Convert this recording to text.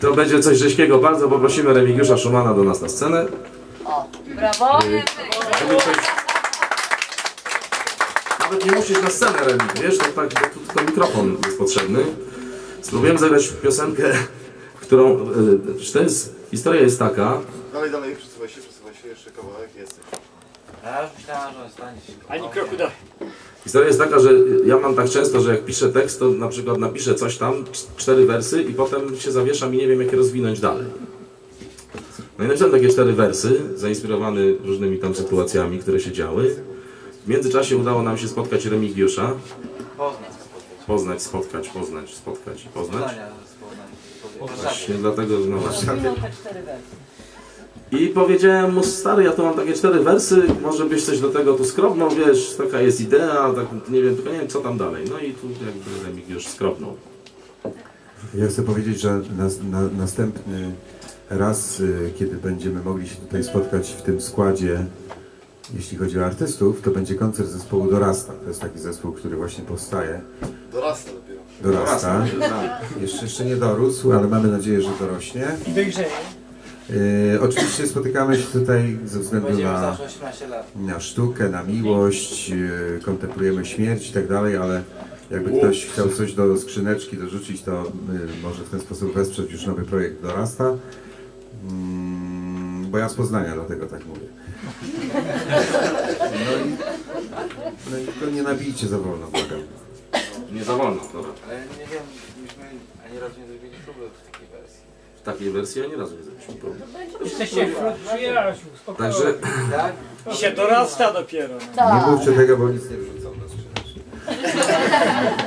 To będzie coś rzeźkiego. Bardzo poprosimy Remigiusza Szumana do nas na scenę. Brawo! Żeby coś... Nawet nie musisz na scenę Remi, wiesz, to tak, bo tu tylko mikrofon jest potrzebny. Spróbujemy zagrać piosenkę, którą... y, To jest, historia jest taka, Dalej, dalej, przesuwaj się, przesuwaj się, jeszcze kawałek jest. Ja już myślałem, że stanie się. Ani kroku dalej. Historia jest taka, że ja mam tak często, że jak piszę tekst, to na przykład napiszę coś tam, cz- cztery wersy i potem się zawieszam i nie wiem, jak je rozwinąć dalej. No i napisałem takie cztery wersy, zainspirowany różnymi tam sytuacjami, które się działy. W międzyczasie udało nam się spotkać Remigiusza. Poznać, spotkać. Poznać, spotkać, poznać, spotkać i poznać. Właśnie dlatego, no właśnie. I powiedziałem mu, stary, ja tu mam takie cztery wersy, może byś coś do tego tu skrobnął, wiesz, taka jest idea, tak nie wiem, tylko nie wiem co tam dalej. No i tu jakby Remigiusz skrobnął. Ja chcę powiedzieć, że nas, na, następny raz, y, kiedy będziemy mogli się tutaj spotkać w tym składzie, jeśli chodzi o artystów, to będzie koncert zespołu Dorasta. To jest taki zespół, który właśnie powstaje. Dorasta dopiero. Dorasta. Jeszcze, jeszcze nie dorósł, ale mamy nadzieję, że dorośnie. I dojrzeje. Y, oczywiście spotykamy się tutaj ze względu na, zawsze 18 lat. na sztukę, na miłość, y, kontemplujemy śmierć i tak dalej, ale jakby ktoś chciał coś do skrzyneczki dorzucić, to y, może w ten sposób wesprzeć już nowy projekt Dorasta. Mm, bo ja z Poznania, dlatego tak mówię. No i, no i tylko nie nabijcie za wolno, błagam. Nie za wolno, dobra. Ale nie wiem, myśmy ani razu nie zrobili próby w takiej wersji. Takiej wersji ja nie razu nie zrobiliśmy próby. Jesteście wśród przyjaciół, spokojnie. Także Tak? I się dorasta dopiero. No. Nie mówcie tego, bo nic nie wrzucą na skrzyneczki.